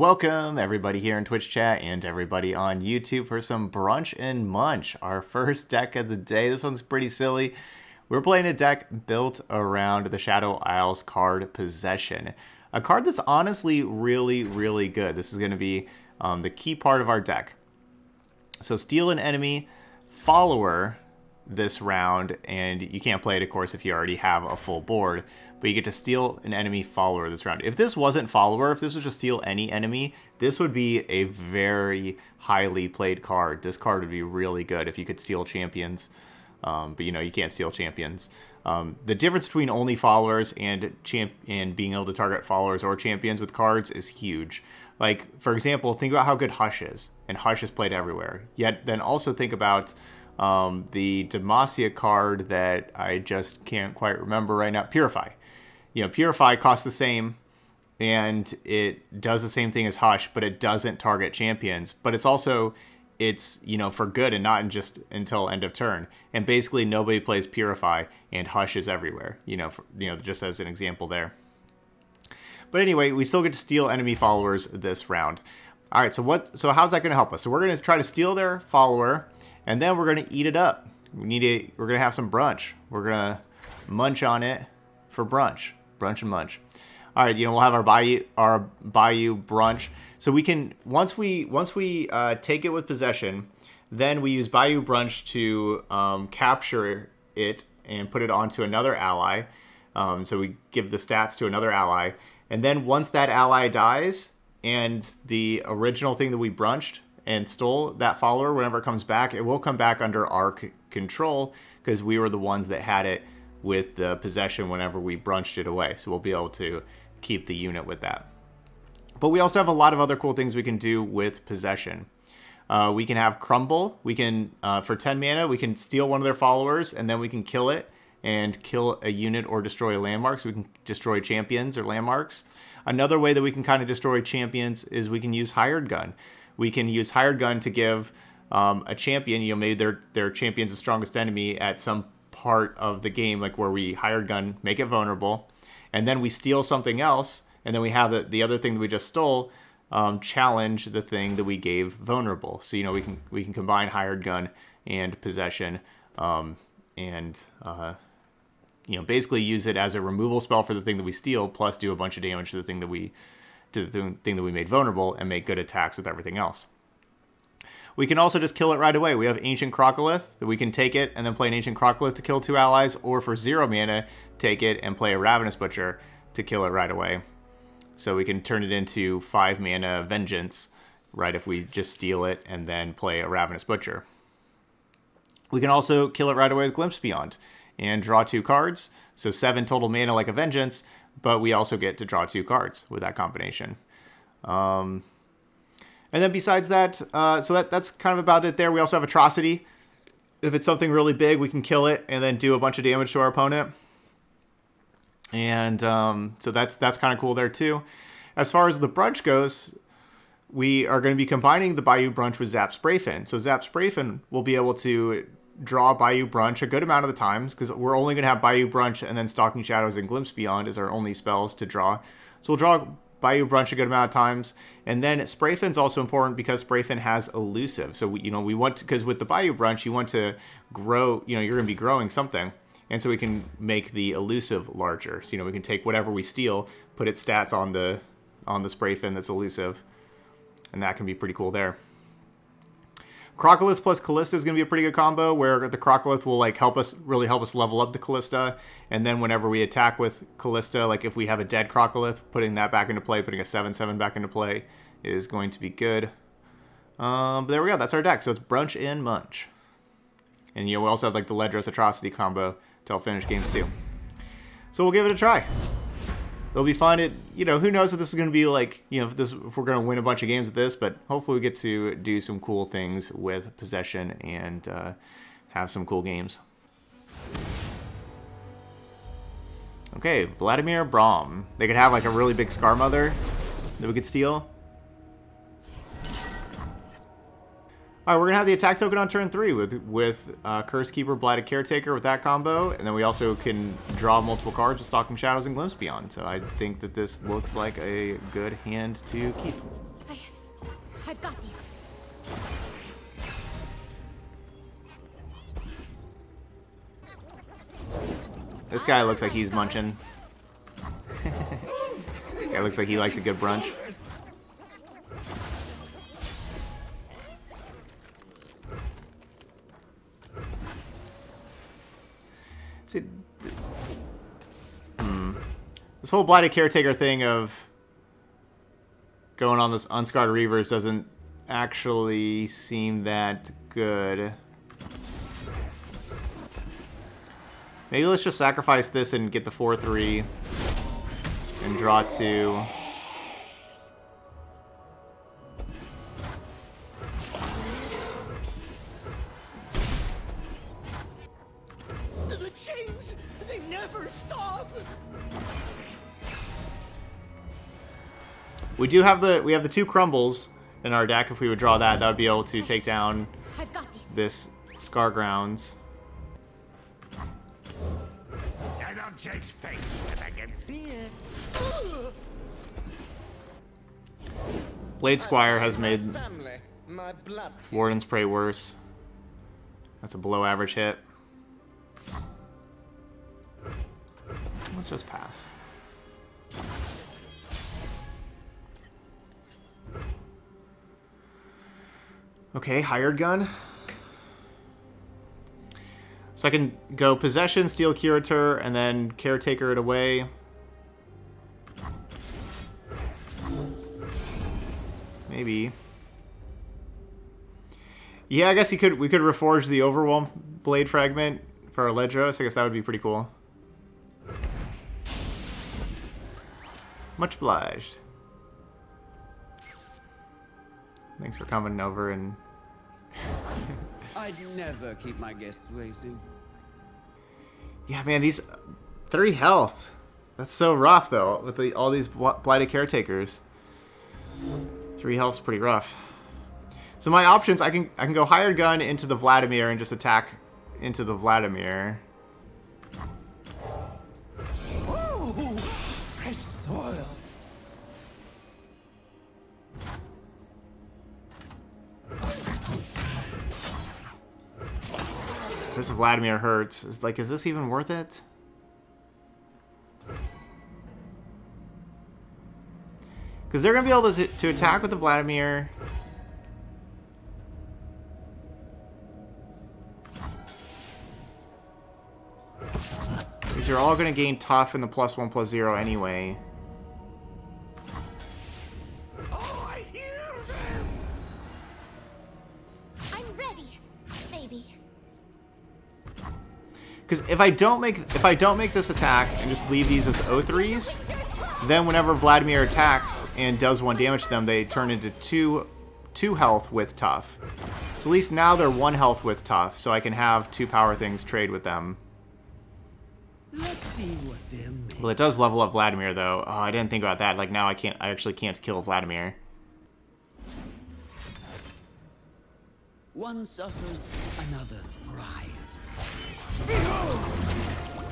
welcome everybody here in Twitch chat and everybody on YouTube for some Brunch and Munch, our first deck of the day. This one's pretty silly. We're playing a deck built around the Shadow Isles card Possession. A card that's honestly really, really good. This is going to be um, the key part of our deck. So steal an enemy, follower this round, and you can't play it, of course, if you already have a full board but you get to steal an enemy follower this round. If this wasn't follower, if this was just steal any enemy, this would be a very highly played card. This card would be really good if you could steal champions, um, but you know, you can't steal champions. Um, the difference between only followers and champ and being able to target followers or champions with cards is huge. Like, for example, think about how good Hush is, and Hush is played everywhere. Yet, then also think about um, the Demacia card that I just can't quite remember right now, Purify you know, Purify costs the same and it does the same thing as Hush, but it doesn't target champions. But it's also it's you know for good and not just until end of turn. And basically nobody plays Purify and Hush is everywhere. You know, for, you know just as an example there. But anyway, we still get to steal enemy followers this round. All right, so what? So how's that going to help us? So we're going to try to steal their follower, and then we're going to eat it up. We need to. We're going to have some brunch. We're going to munch on it for brunch brunch and munch. All right, you know we'll have our bayou our bayou brunch. So we can once we once we uh, take it with possession, then we use bayou brunch to um, capture it and put it onto another ally. Um, so we give the stats to another ally, and then once that ally dies and the original thing that we brunched and stole that follower, whenever it comes back, it will come back under our control because we were the ones that had it with the possession whenever we brunched it away. So we'll be able to keep the unit with that. But we also have a lot of other cool things we can do with possession. Uh, we can have crumble. We can, uh, for 10 mana, we can steal one of their followers and then we can kill it and kill a unit or destroy a landmark. So we can destroy champions or landmarks. Another way that we can kind of destroy champions is we can use hired gun. We can use hired gun to give um, a champion, you know, maybe their their champion's the strongest enemy at some part of the game, like where we hired gun, make it vulnerable, and then we steal something else, and then we have the, the other thing that we just stole um, challenge the thing that we gave vulnerable. So you know we can we can combine hired gun and possession, um, and uh, you know basically use it as a removal spell for the thing that we steal, plus do a bunch of damage to the thing that we to the thing that we made vulnerable, and make good attacks with everything else. We can also just kill it right away. We have Ancient Crocolith, that we can take it and then play an Ancient Crocolith to kill two allies, or for zero mana, take it and play a Ravenous Butcher to kill it right away. So we can turn it into five mana Vengeance, right, if we just steal it and then play a Ravenous Butcher. We can also kill it right away with Glimpse Beyond and draw two cards. So seven total mana like a Vengeance, but we also get to draw two cards with that combination. Um, and then besides that, uh, so that that's kind of about it there. We also have Atrocity. If it's something really big, we can kill it and then do a bunch of damage to our opponent. And um, so that's that's kind of cool there too. As far as the brunch goes, we are going to be combining the Bayou Brunch with Zap Sprayfin. So Zap Sprayfin will be able to draw Bayou Brunch a good amount of the times because we're only going to have Bayou Brunch and then Stalking Shadows and Glimpse Beyond as our only spells to draw. So we'll draw Bayou Brunch a good amount of times. And then spray Sprayfin's also important because Sprayfin has elusive. So, we, you know, we want, because with the Bayou Brunch, you want to grow, you know, you're going to be growing something. And so we can make the elusive larger. So, you know, we can take whatever we steal, put its stats on the, on the Sprayfin that's elusive. And that can be pretty cool there. Crocolith plus Kalista is going to be a pretty good combo where the Crocolith will like help us really help us level up the Kalista and then whenever we attack with Kalista like if we have a dead Crocolith putting that back into play putting a 7-7 back into play is going to be good. Um, but there we go that's our deck so it's Brunch and Munch. And you know we also have like the Ledros Atrocity combo to help finish games too. So we'll give it a try it'll be fun. It you know who knows if this is going to be like you know if this if we're going to win a bunch of games with this, but hopefully we get to do some cool things with possession and uh, have some cool games. Okay, Vladimir Braum. They could have like a really big Scar Mother that we could steal. All right, we're gonna have the attack token on turn three with with uh, Curse Keeper, Blighted Caretaker with that combo, and then we also can draw multiple cards with Stalking Shadows and Glimpse Beyond. So I think that this looks like a good hand to keep. I've got these. This guy looks like he's munching. guy looks like he likes a good brunch. This whole blighted caretaker thing of going on this unscarred reavers doesn't actually seem that good. Maybe let's just sacrifice this and get the 4-3 and draw two. We do have the we have the two crumbles in our deck. If we would draw that, that would be able to take down I've got these. this Scar Grounds. I don't change fate, but I can see it. Blade Squire has made my blood. Warden's Prey worse. That's a below average hit. Let's just pass. Okay, hired gun. So I can go possession, steal curator, and then caretaker it away. Maybe. Yeah, I guess he could. We could reforge the overwhelm blade fragment for our Ledros. I guess that would be pretty cool. Much obliged. Thanks for coming over and I'd never keep my guests waiting. yeah, man, these three health. That's so rough though with the, all these bl blighted caretakers. Three health's pretty rough. So my options, I can I can go hired gun into the Vladimir and just attack into the Vladimir. This Vladimir hurts. It's like, is this even worth it? Because they're going to be able to, to attack with the Vladimir. These are all going to gain tough in the plus one plus zero anyway. Because if I don't make if I don't make this attack and just leave these as O3s, then whenever Vladimir attacks and does one damage to them, they turn into two two health with tough. So at least now they're one health with tough, so I can have two power things trade with them. Let's see what they're. Well, it does level up Vladimir though. Oh, I didn't think about that. Like now I can't. I actually can't kill Vladimir. One suffers, another thrives.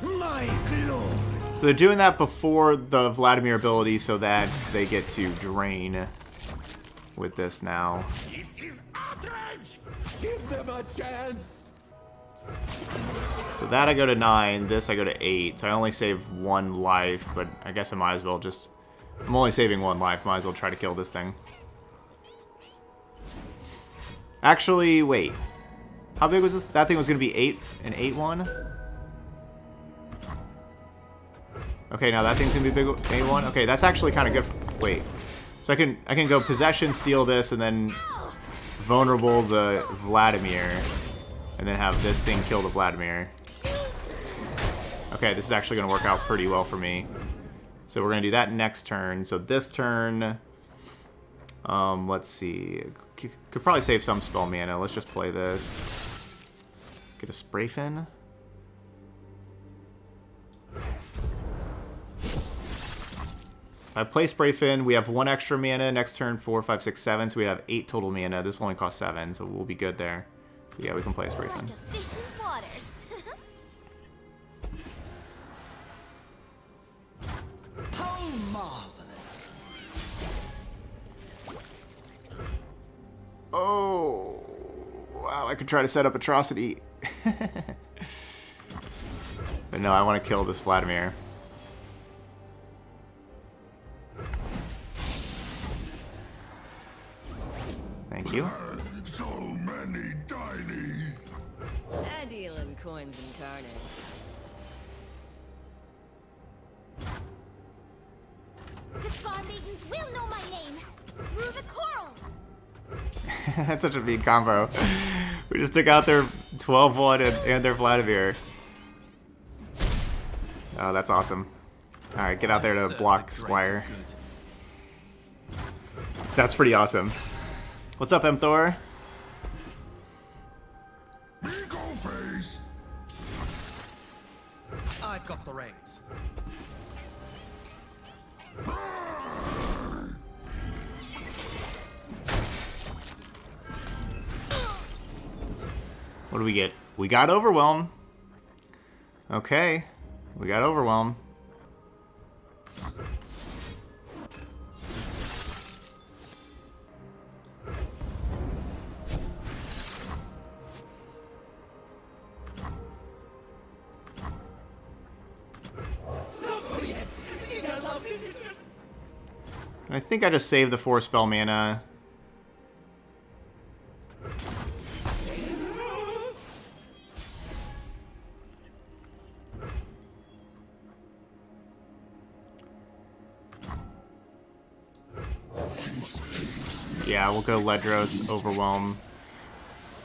My glory. So they're doing that before the Vladimir ability, so that they get to drain with this now. This is outrage. Give them a chance. So that I go to 9, this I go to 8. So I only save one life, but I guess I might as well just... I'm only saving one life, might as well try to kill this thing. Actually, wait. How big was this? That thing was going to be 8, an 8-1? Okay, now that thing's going to be big 8-1? Okay, that's actually kind of good. Wait. So I can I can go possession, steal this, and then vulnerable the Vladimir. And then have this thing kill the Vladimir. Okay, this is actually going to work out pretty well for me. So we're going to do that next turn. So this turn, um, let's see. Could probably save some spell mana. Let's just play this. Get a spray fin. If I play spray fin, we have one extra mana. Next turn, four, five, six, seven. So we have eight total mana. This only costs seven, so we'll be good there. Yeah, we can play spray fin. Fish in water. Oh, could try to set up Atrocity. but no, I want to kill this Vladimir. Thank you. So many tiny. I deal in coins and carnage. The Scar Maidens will know my name. Through the coral. That's such a big combo. We just took out their 12-1 and, and their Vladimir. Oh, that's awesome. Alright, get out there to block Squire. That's pretty awesome. What's up, M. we get? We got Overwhelm. Okay. We got Overwhelm. I think I just saved the four spell mana. Yeah, we'll go Ledros, Overwhelm.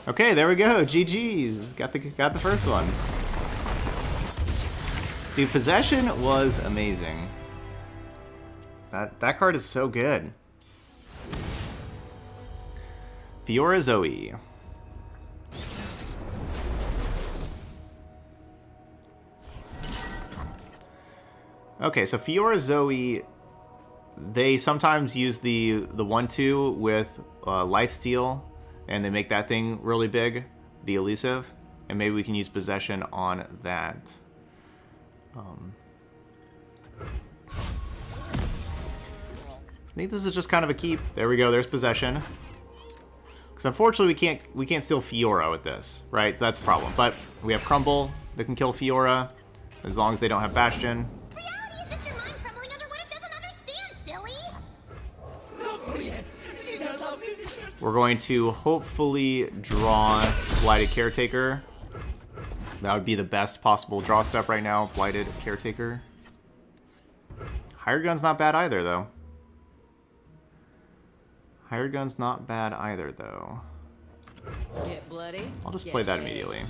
Okay, there we go. GG's. Got the got the first one. Dude, Possession was amazing. That that card is so good. Fiora Zoe. Okay, so Fiora Zoe, they sometimes use the the one two with uh, life steal, and they make that thing really big, the elusive, and maybe we can use possession on that. Um, I think this is just kind of a keep. There we go. There's possession. Because unfortunately, we can't we can't steal Fiora with this, right? That's a problem. But we have Crumble that can kill Fiora, as long as they don't have Bastion. We're going to hopefully draw Blighted Caretaker. That would be the best possible draw step right now, Blighted Caretaker. Hired Gun's not bad either, though. Hired Gun's not bad either, though. Get bloody. I'll just play that immediately.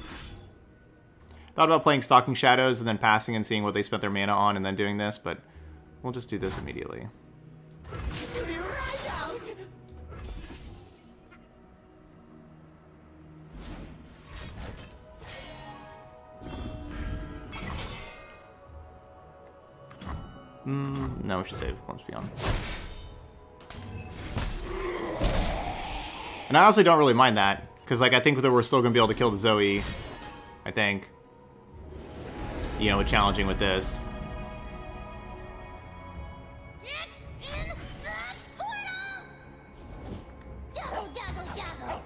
Thought about playing Stalking Shadows and then passing and seeing what they spent their mana on and then doing this, but we'll just do this immediately. Mm, no, we should save Glimpse Beyond. And I honestly don't really mind that, because like I think that we're still gonna be able to kill the Zoe. I think. You know, challenging with this. Get in the portal! Doggo, doggo, doggo!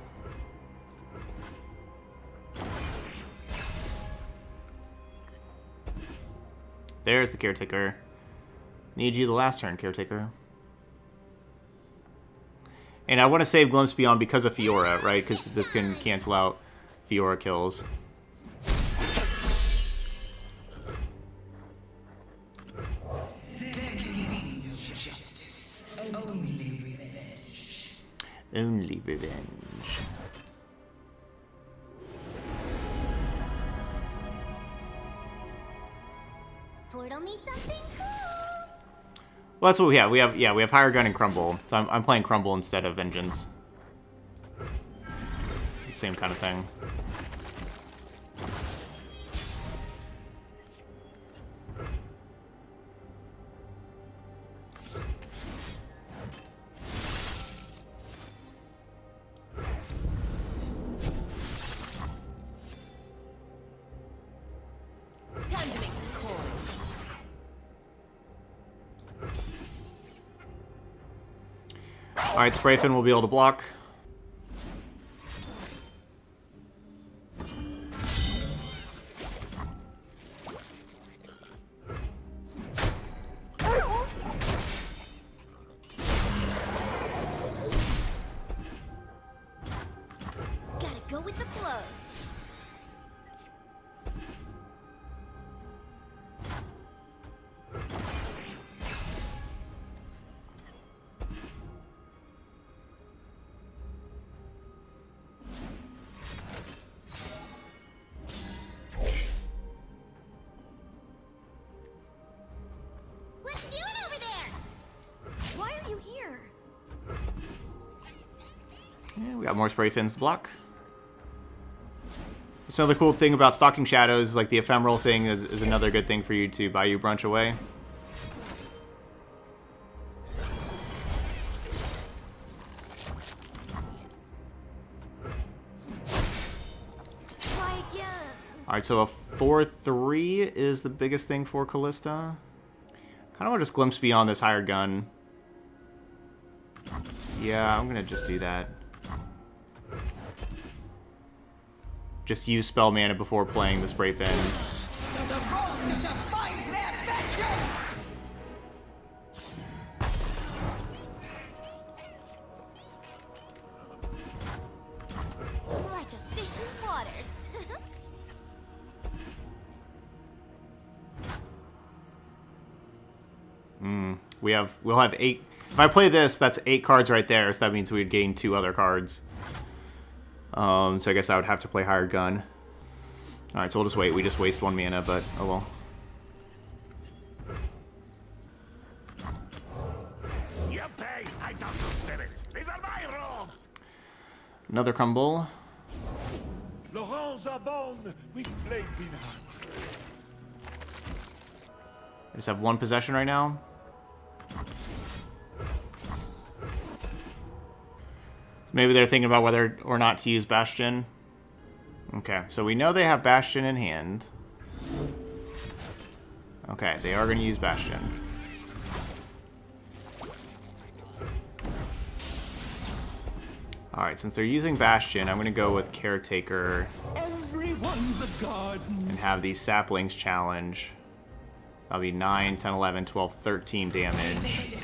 There's the caretaker. Need you the last turn, caretaker. And I want to save Glimpse Beyond because of Fiora, right? Because this can cancel out Fiora kills. Only revenge. Portal Well, that's what we have. We have, yeah, we have Hired Gun and Crumble. So I'm, I'm playing Crumble instead of Vengeance. Same kind of thing. Alright, Sprayfin will be able to block. Yeah, we got more spray fins to block. So the cool thing about Stalking Shadows like the ephemeral thing is, is another good thing for you to Bayou Brunch away. Alright, so a 4-3 is the biggest thing for Kalista. Kind of want to just glimpse beyond this hired gun. Yeah, I'm going to just do that. Just use spell mana before playing the spray fin. Water. Hmm, we have, we'll have eight. If I play this, that's eight cards right there, so that means we'd gain two other cards. Um, so I guess I would have to play hired gun. Alright, so we'll just wait. We just waste one mana, but oh well. You pay, I spirits. These are my rules. Another crumble. Laurent Zabon with blades in hand. I just have one possession right now. So maybe they're thinking about whether or not to use Bastion. Okay, so we know they have Bastion in hand. Okay, they are going to use Bastion. Alright, since they're using Bastion, I'm going to go with Caretaker Everyone's a and have these Saplings challenge. That'll be 9, 10, 11, 12, 13 damage.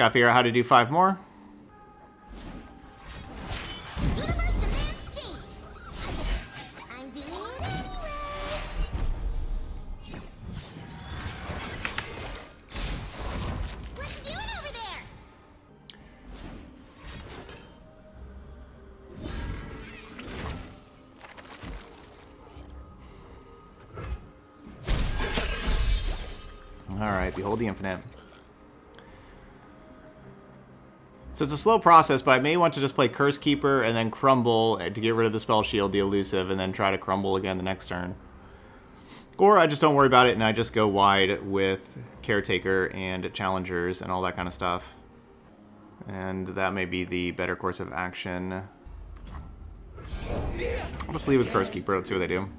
Gotta figure out how to do five more. Universe demands change. I'm doing it anyway. What you doing over there? Alright, behold the infinite. So it's a slow process, but I may want to just play Curse Keeper and then Crumble eh, to get rid of the Spell Shield, the Elusive, and then try to Crumble again the next turn. Or I just don't worry about it and I just go wide with Caretaker and Challengers and all that kind of stuff. And that may be the better course of action. I'll just leave with Curse Keeper, let's see what they do.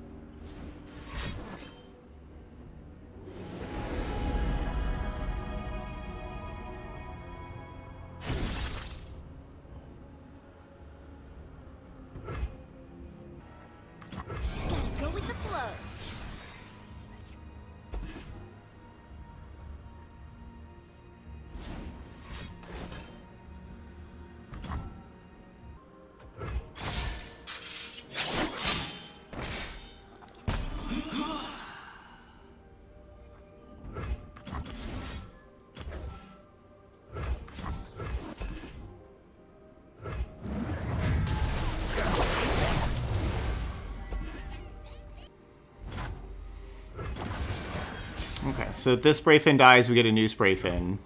Okay, so if this spray fin dies, we get a new spray fin.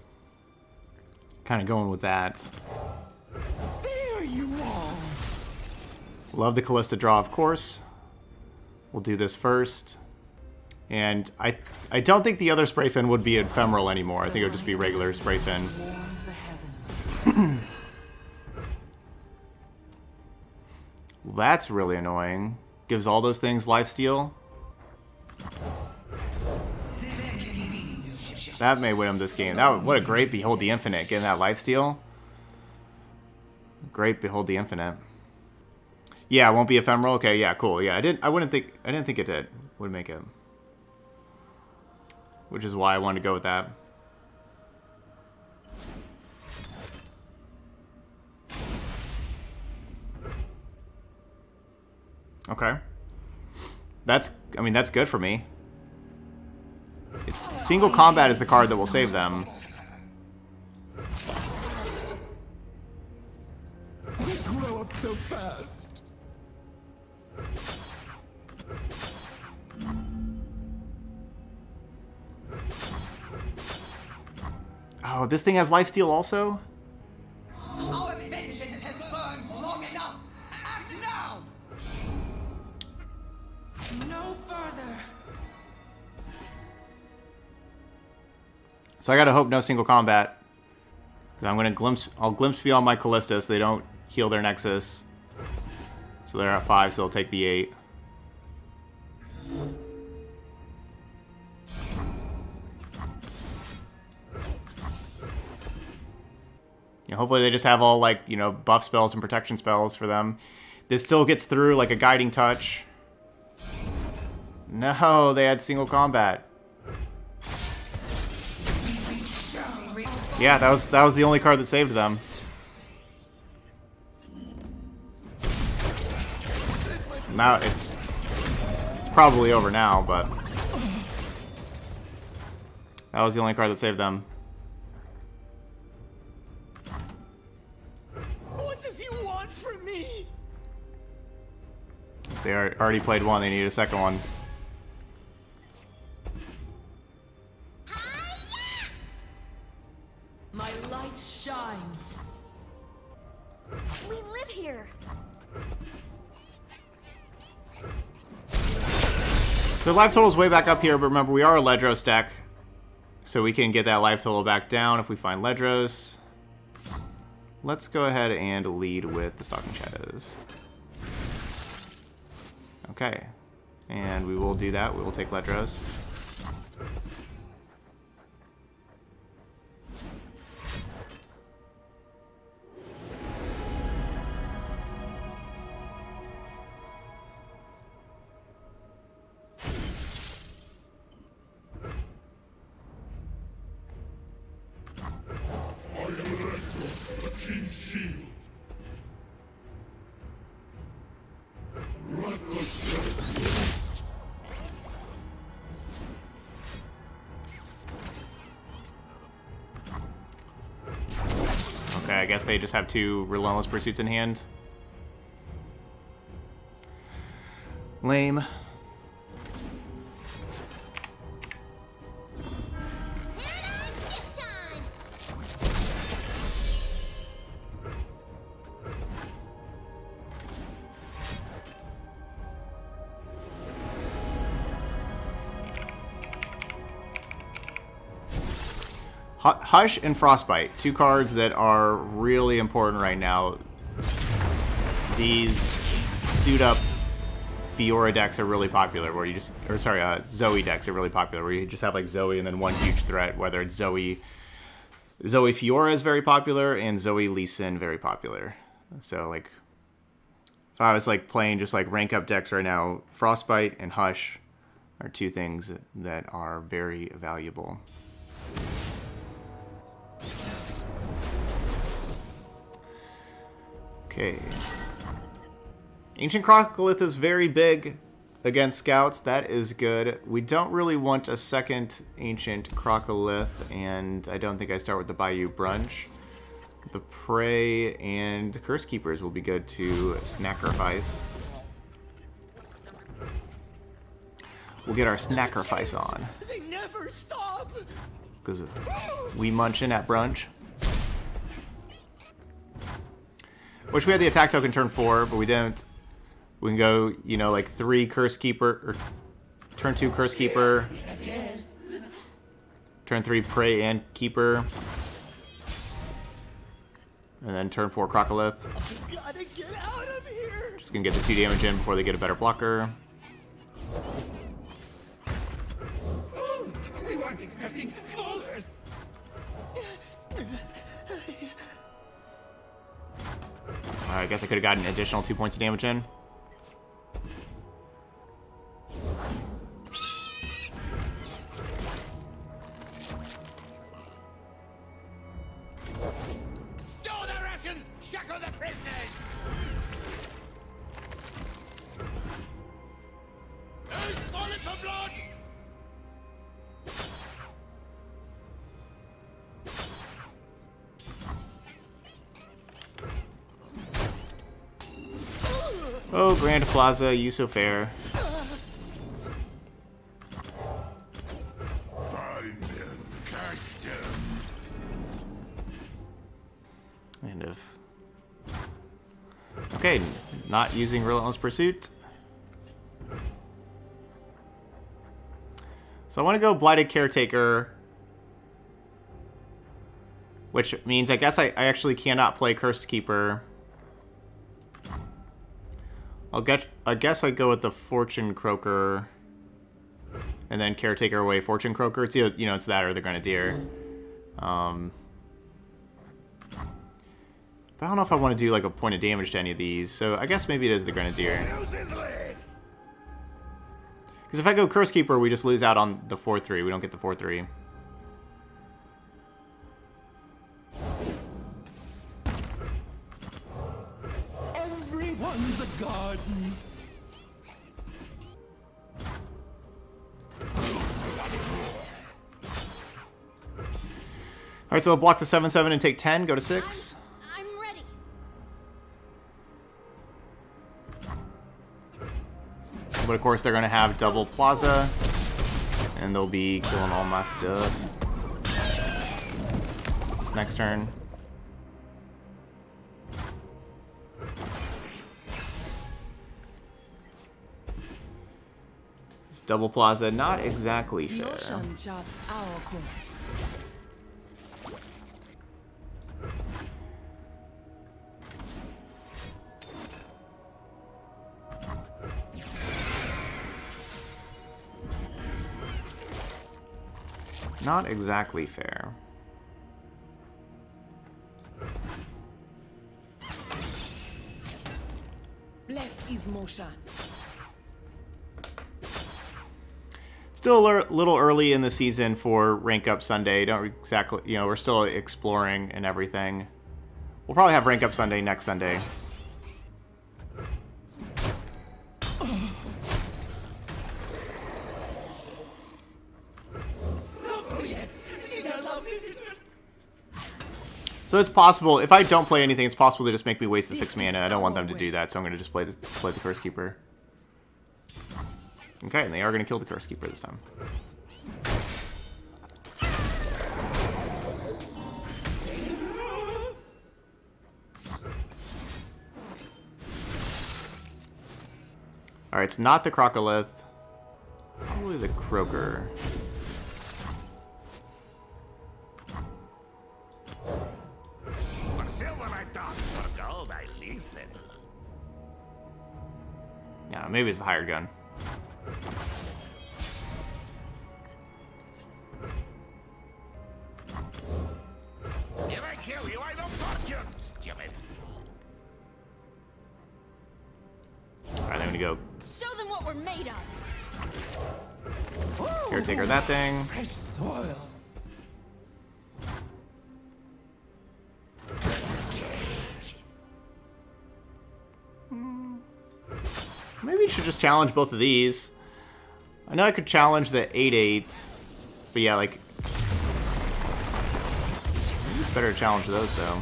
Kind of going with that. There you are. Love the Kalista draw, of course. We'll do this first. And I I don't think the other spray fin would be ephemeral anymore. I think it would just be regular spray fin. Warms the heavens. Well, that's really annoying. Gives all those things lifesteal. That may win him this game. That what a great Behold the Infinite, getting that life lifesteal. Great Behold the Infinite. Yeah, it won't be ephemeral. Okay, yeah, cool. Yeah, I didn't. I wouldn't think. I didn't think it did. Would make it. Which is why I wanted to go with that. Okay. That's. I mean, that's good for me. It's single combat is the card that will save them. They grow up so fast. Oh, this thing has lifesteal also? Our vengeance has burned long enough. No further. So I gotta hope no single combat. Cause I'm gonna glimpse I'll glimpse beyond my Kalista so they don't heal their Nexus. So they're at five, so they'll take the eight. Yeah, hopefully they just have all like, you know, buff spells and protection spells for them. This still gets through like a guiding touch. No, they had single combat. Yeah, that was that was the only card that saved them. Now it's it's probably over now, but that was the only card that saved them. What does he want from me? They already played one. They need a second one. So life total's way back up here, but remember we are a Ledros deck. So we can get that life total back down if we find Ledros. Let's go ahead and lead with the Stalking Shadows. Okay. And we will do that. We will take Ledros. Guess they just have two Relentless Pursuits in hand. Lame. Hush and Frostbite, two cards that are really important right now. These suit up Fiora decks are really popular, where you just, or sorry, uh, Zoe decks are really popular, where you just have like Zoe and then one huge threat, whether it's Zoe. Zoe Fiora is very popular, and Zoe Lee Sin very popular. So like, if I was like playing just like rank up decks right now, Frostbite and Hush are two things that are very valuable. Okay. Ancient Crocolith is very big against scouts. That is good. We don't really want a second Ancient Crocolith, and I don't think I start with the Bayou Brunch. The Prey and Curse Keepers will be good to sacrifice. We'll get our sacrifice on. They never stop. Because we munching at brunch. Which we had the attack token turn four, but we didn't. We can go, you know, like three Curse Keeper, or turn two Curse Keeper, turn three Prey and Keeper, and then turn four Crocolith. Just gonna get the two damage in before they get a better blocker. We weren't expecting Uh, I guess I could have gotten additional two points of damage in. Oh, Grand Plaza, you so fair. Kind of. Okay, not using Relentless Pursuit. So I want to go Blighted Caretaker. Which means I guess I, I actually cannot play Cursed Keeper. I'll get I guess I go with the Fortune Croaker. And then Caretaker away Fortune Croaker. It's either, you know, it's that or the Grenadier. Um but I don't know if I want to do like a point of damage to any of these, so I guess maybe it is the Grenadier. Use his legs. Because if I go Curse Keeper, we just lose out on the 4-3. We don't get the 4-3. Everyone's Alright, so they'll block the 7-7 and take 10, go to 6. I'm ready. But of course, they're going to have double Plaza. And they'll be killing all my stuff. This next turn. This double Plaza, not exactly fair. Not exactly fair. Blessed is motion. Still a little early in the season for Rank Up Sunday. Don't exactly, you know, we're still exploring and everything. We'll probably have Rank Up Sunday next Sunday. So it's possible, if I don't play anything, it's possible they just make me waste the 6 mana. I don't want them to do that, so I'm going to just play the, play the Curse Keeper. Okay, and they are going to kill the Curse Keeper this time. Alright, it's not the Crocolith. Probably the Croaker. Talk, for gold I listen. Yeah, maybe it's the hired gun. If I kill you, I don't fortune, stupid. Alright, I'm gonna go Show them what we're made of. caretaker that thing. Fresh soil. Challenge both of these. I know I could challenge the 8-8, but yeah, like... It's better to challenge those, though.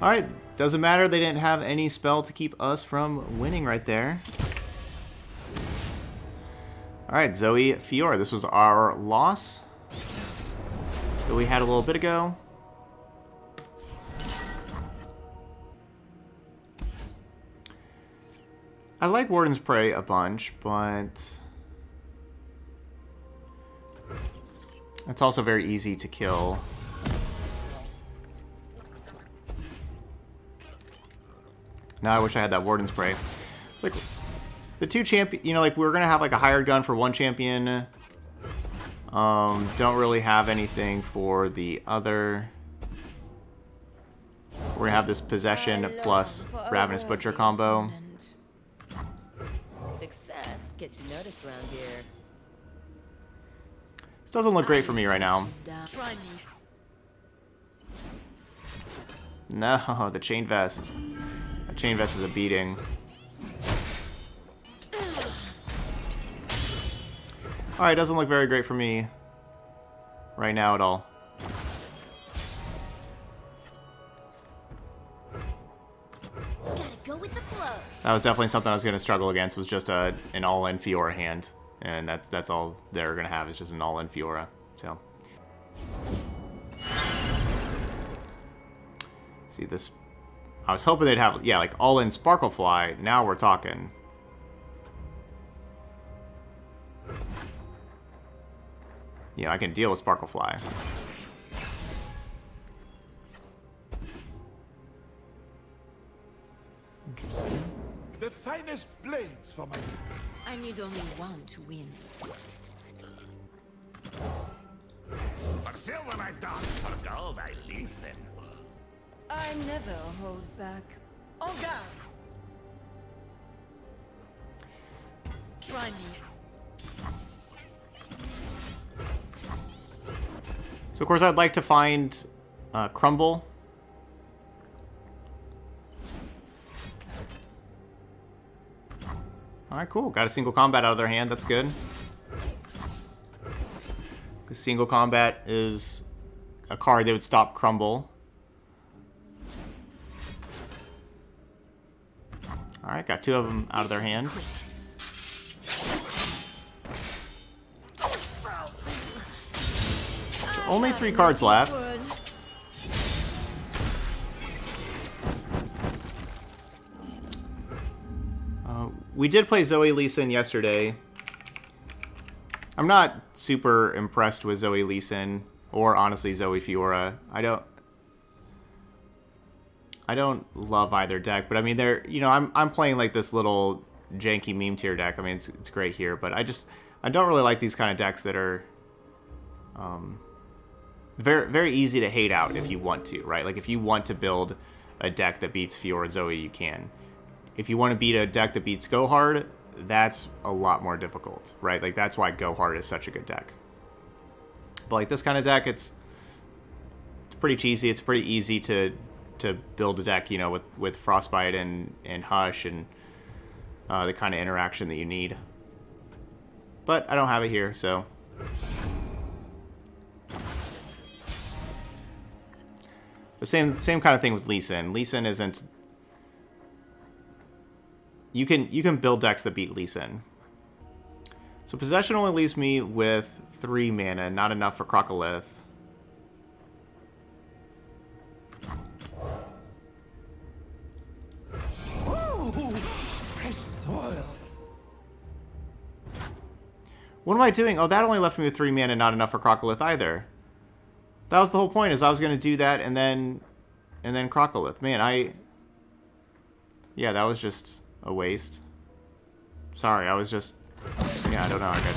Alright, doesn't matter, they didn't have any spell to keep us from winning right there. Alright, Zoe Fiora, this was our loss that we had a little bit ago. I like Warden's Prey a bunch, but... It's also very easy to kill. Now I wish I had that Warden's Prey. It's like, the two champion, you know, like we are going to have like a hired gun for one champion. Um, don't really have anything for the other. We're going to have this Possession plus Ravenous Butcher combo. Gets you noticed around here. This doesn't look great for me right now. No, the chain vest. The chain vest is a beating. Alright, doesn't look very great for me right now at all. That was definitely something I was going to struggle against. Was just a an all-in Fiora hand, and that's that's all they're going to have is just an all-in Fiora. So, see this. I was hoping they'd have yeah like all-in Sparklefly. Now we're talking. Yeah, I can deal with Sparklefly. The finest blades for my... I need only one to win. For silver I talk, for gold I listen. I never hold back. En garde! Try me. So of course I'd like to find uh, Crumble. Alright, cool. Got a single combat out of their hand. That's good. Single combat is a card that would stop Crumble. Alright, got two of them out of their hand. Only three cards left. We did play Zoe Lee Sin yesterday. I'm not super impressed with Zoe Lee Sin or honestly Zoe Fiora. I don't. I don't love either deck, but I mean, they're you know I'm I'm playing like this little janky meme tier deck. I mean, it's it's great here, but I just I don't really like these kind of decks that are um, very very easy to hate out if you want to, right? Like if you want to build a deck that beats Fiora Zoe, you can. If you want to beat a deck that beats Go Hard, that's a lot more difficult, right? Like that's why Go Hard is such a good deck. But like this kind of deck, it's it's pretty cheesy. It's pretty easy to to build a deck, you know, with with Frostbite and and Hush and uh, the kind of interaction that you need. But I don't have it here, so. The same same kind of thing with Lee Sin. Lee isn't. You can you can build decks that beat Lee Sin. So possession only leaves me with three mana, not enough for Crocolith. Fresh soil. What am I doing? Oh, that only left me with three mana, not enough for Crocolith either. That was the whole point, is I was going to do that and then, and then Crocolith. Man, I, yeah, that was just a waste. Sorry, I was just, yeah, I don't know. I got,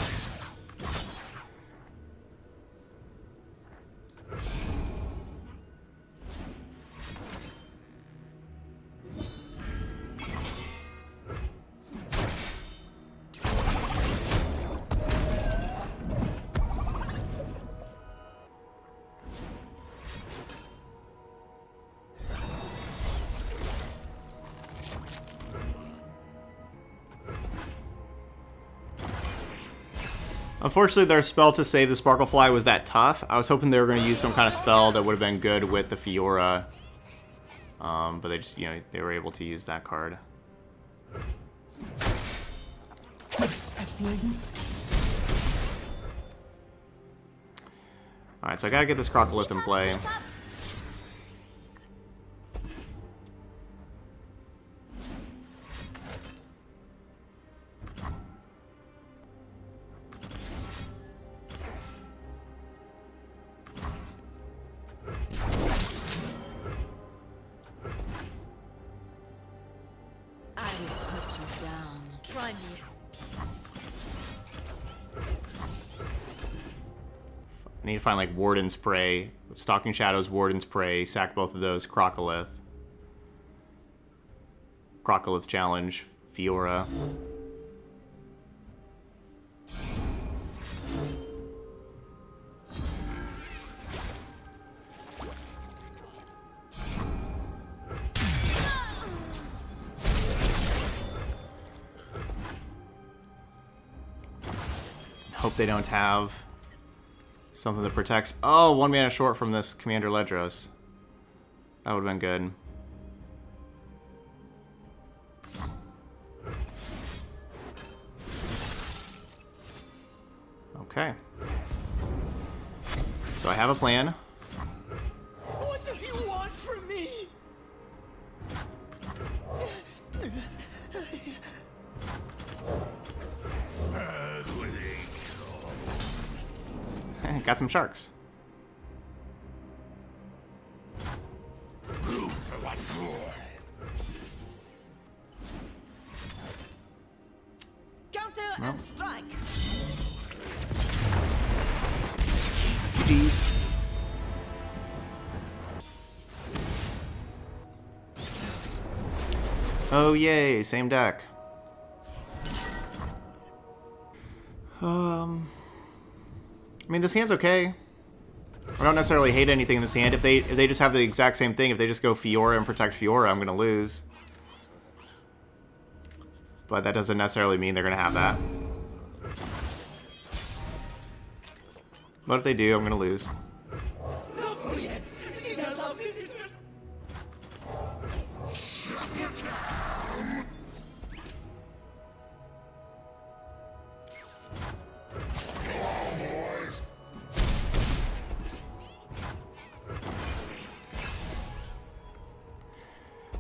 Unfortunately, their spell to save the Sparklefly was that tough. I was hoping they were going to use some kind of spell that would have been good with the Fiora. Um, but they just, you know, they were able to use that card. Alright, so I gotta get this Crocolith in play. I need to find like Warden's Prey, Stalking Shadows, Warden's Prey, sack both of those, Crocolith. Crocolith Challenge, Fiora. don't have something that protects. Oh, one mana short from this Commander Ledros. That would have been good. Okay. So I have a plan. Some sharks. Counter and strike. GG's. Oh yay, same deck. Um I mean this hand's okay. I don't necessarily hate anything in this hand. If they if they just have the exact same thing, if they just go Fiora and protect Fiora, I'm gonna lose. But that doesn't necessarily mean they're gonna have that. But if they do, I'm gonna lose.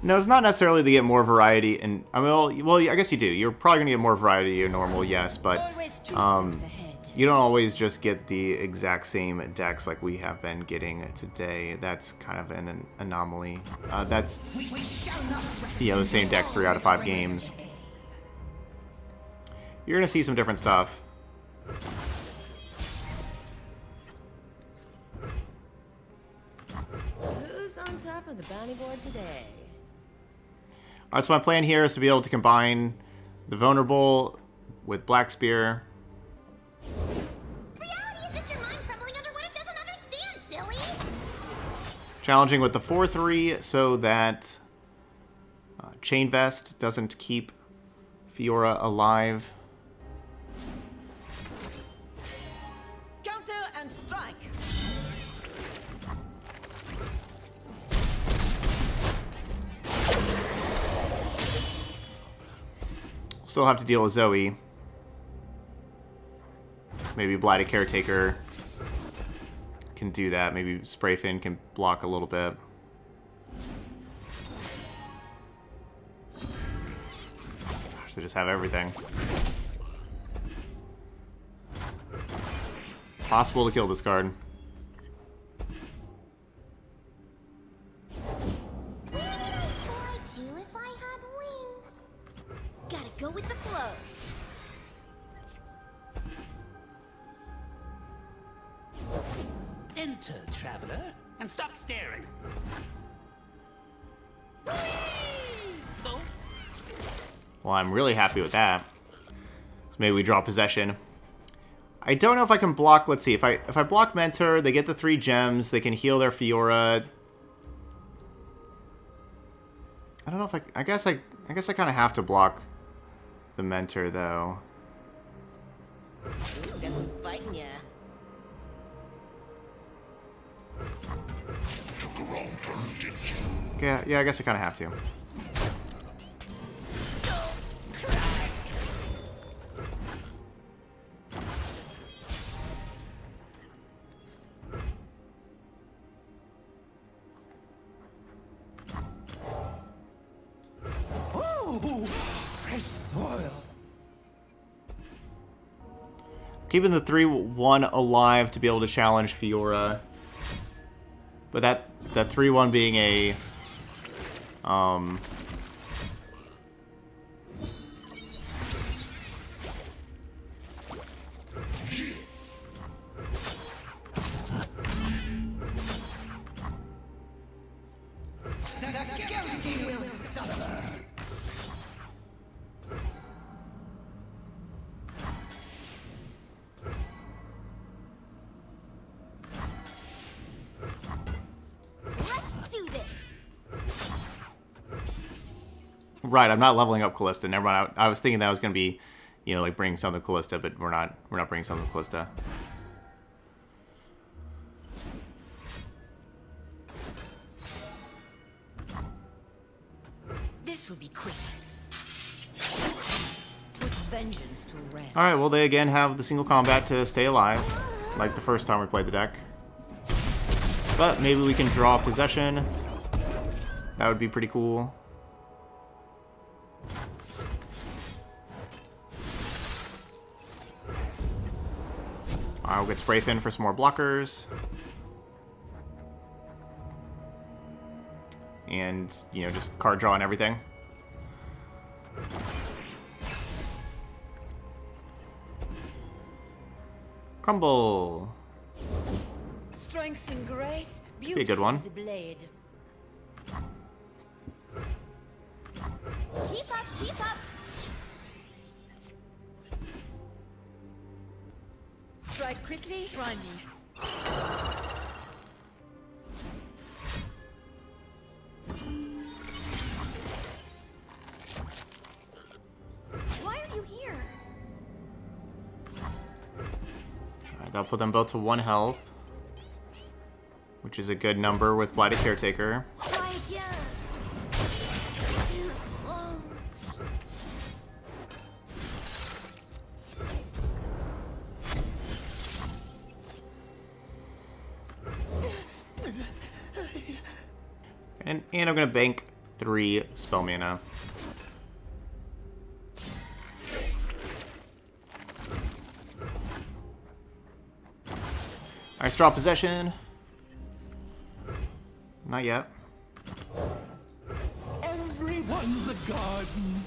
No, it's not necessarily to get more variety, and I mean, well, well, I guess you do. You're probably gonna get more variety in normal, yes, but um, you don't always just get the exact same decks like we have been getting today. That's kind of an, an anomaly. Uh, that's We, we shall not rest. you know the same deck three out of five games. You're gonna see some different stuff. Who's on top of the bounty board today? Alright, so my plan here is to be able to combine the vulnerable with Black Spear. Reality is just your mind crumbling under what it doesn't understand, silly. Challenging with the 4-3 so that uh, Chain Vest doesn't keep Fiora alive. Still have to deal with Zoe. Maybe Blighted Caretaker can do that. Maybe Sprayfin can block a little bit. Gosh, they just have everything. Possible to kill this card. With that. So maybe we draw possession. I don't know if I can block. Let's see. If I if I block Mentor, they get the three gems. They can heal their Fiora. I don't know if I. I guess I. I guess I kind of have to block the Mentor though. Ooh, got some fight in ya. Yeah. Yeah. I guess I kind of have to. Keeping the 3-1 alive to be able to challenge Fiora. But that that 3-1 being a um Right, I'm not leveling up Kalista. Never mind. I, I was thinking that I was going to be, you know, like bringing something Kalista, but we're not. We're not bringing something Kalista. This will be quick. vengeance to rest. Alright, well they again have the single combat to stay alive, like the first time we played the deck. But maybe we can draw possession. That would be pretty cool. I'll get Sprayfin for some more blockers. And, you know, just card draw and everything. Crumble. Strength and grace, beauty Be a good one. a blade. Keep up, keep up. Strike quickly, try me. Why are you here? Alright, that'll put them both to one health. Which is a good number with Blighted Caretaker. And, and I'm going to bank three spell mana. Alright, draw possession. Not yet. Everyone's a garden.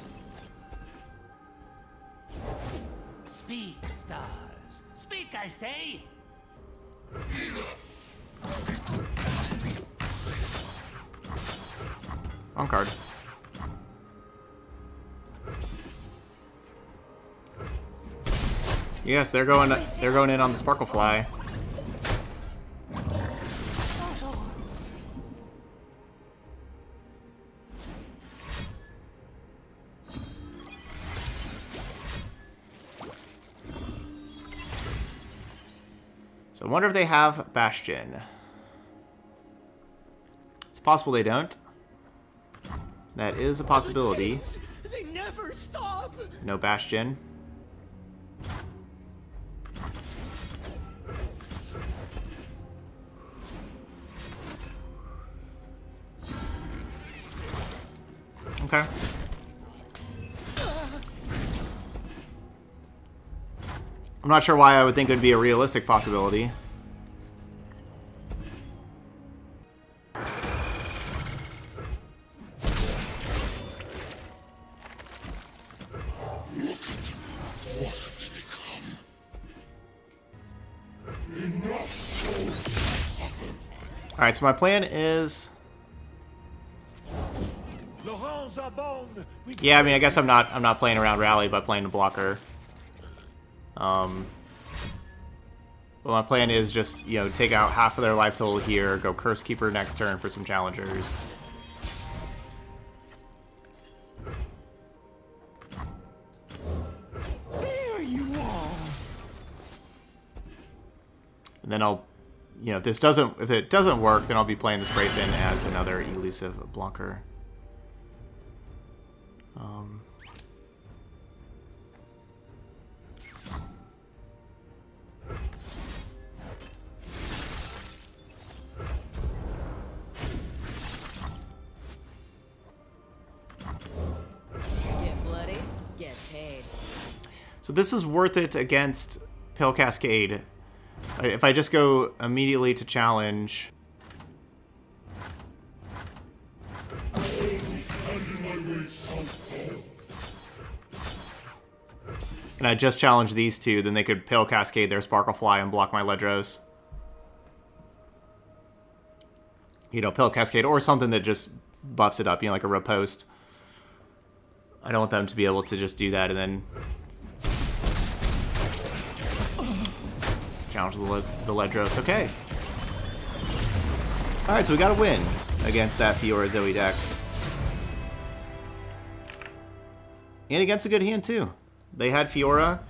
Speak, stars. Speak, I say. On card. Yes, they're going they're going in on the Sparklefly. So I wonder if they have Bastion. It's possible they don't. That is a possibility. They never stop. No Bastion. Okay. I'm not sure why I would think it would be a realistic possibility. Alright, so my plan is... Laurent Zabon. We Yeah, I mean, I guess I'm not I'm not playing around Rally by playing the blocker. Um, but my plan is just, you know, take out half of their life total here, go Curse Keeper next turn for some challengers. There you are. And then I'll, you know, if this doesn't, if it doesn't work, then I'll be playing the Sprayfin as another elusive blocker. Um, Get bloody, get paid. So this is worth it against Pale Cascade. If I just go immediately to challenge... And I just challenge these two, then they could Pale Cascade their Sparklefly and block my Ledros. You know, Pale Cascade, or something that just buffs it up, you know, like a Riposte. I don't want them to be able to just do that and then challenge the, the Ledros. Okay. Alright, so we got a win against that Fiora Zoe deck. And against a good hand, too. They had Fiora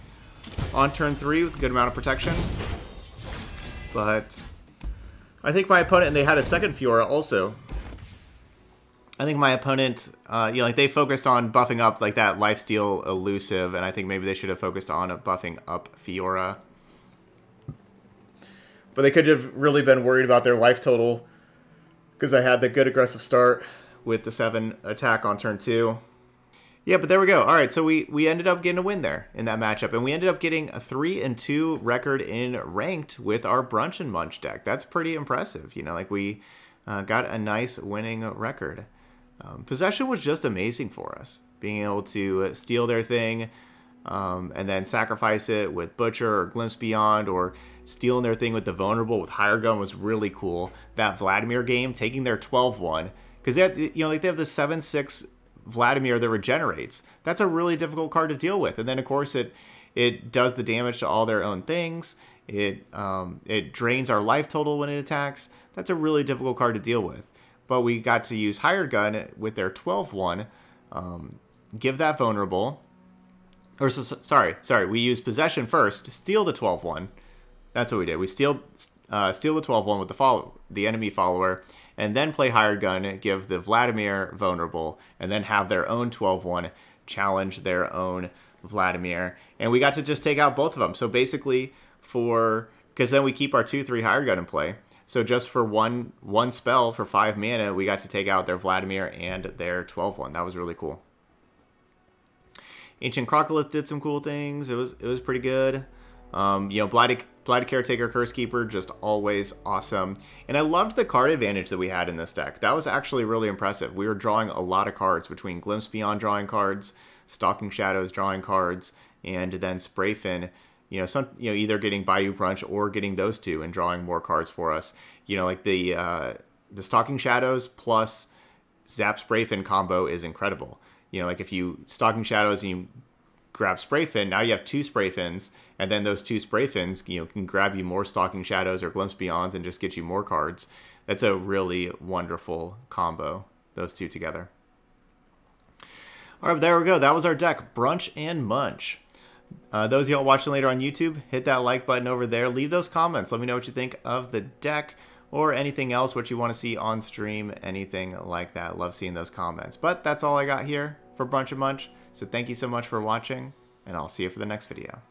on turn 3 with a good amount of protection. But I think my opponent, and they had a second Fiora also. I think my opponent, uh, you know, like they focused on buffing up like that lifesteal elusive, and I think maybe they should have focused on buffing up Fiora. But they could have really been worried about their life total because I had the good aggressive start with the seven attack on turn two. Yeah, but there we go. All right, so we we ended up getting a win there in that matchup, and we ended up getting a three and two record in ranked with our brunch and munch deck. That's pretty impressive. You know, like we uh, got a nice winning record. Um, possession was just amazing for us, being able to steal their thing um, and then sacrifice it with Butcher or Glimpse Beyond or stealing their thing with the Vulnerable with Hired Gun was really cool. That Vladimir game, taking their 12-1, because they have, you know, like they have the 7-6 Vladimir that regenerates. That's a really difficult card to deal with. And then, of course, it it does the damage to all their own things. It um, it drains our life total when it attacks. That's a really difficult card to deal with but we got to use Hired Gun with their 12-1, um, give that vulnerable, or so, sorry, sorry, we use Possession first, steal the 12-1, that's what we did. We steal, uh, steal the 12-1 with the follow, the enemy follower, and then play Hired Gun, give the Vladimir vulnerable, and then have their own 12-1 challenge their own Vladimir. And we got to just take out both of them. So basically, for because then we keep our 2-3 Hired Gun in play. So just for one one spell for five mana, we got to take out their Vladimir and their 12-1. That was really cool. Ancient Crocolith did some cool things. It was it was pretty good. Um, you know, Blighted, Blighted Caretaker, Curse Keeper, just always awesome. And I loved the card advantage that we had in this deck. That was actually really impressive. We were drawing a lot of cards between Glimpse Beyond drawing cards, Stalking Shadows drawing cards, and then Sprayfin you know, some you know either getting Bayou Brunch or getting those two and drawing more cards for us. You know, like the uh, the Stalking Shadows plus Zap Sprayfin combo is incredible. You know, like if you Stalking Shadows and you grab Sprayfin, now you have two Sprayfins, and then those two Sprayfins, you know, can grab you more Stalking Shadows or Glimpse Beyonds and just get you more cards. That's a really wonderful combo, those two together. All right, there we go. That was our deck, Brunch and Munch. Uh, those y'all watching later on YouTube, hit that like button over there. Leave those comments. Let me know what you think of the deck or anything else, what you want to see on stream, anything like that. Love seeing those comments. But that's all I got here for Brunch and Munch. So thank you so much for watching, and I'll see you for the next video.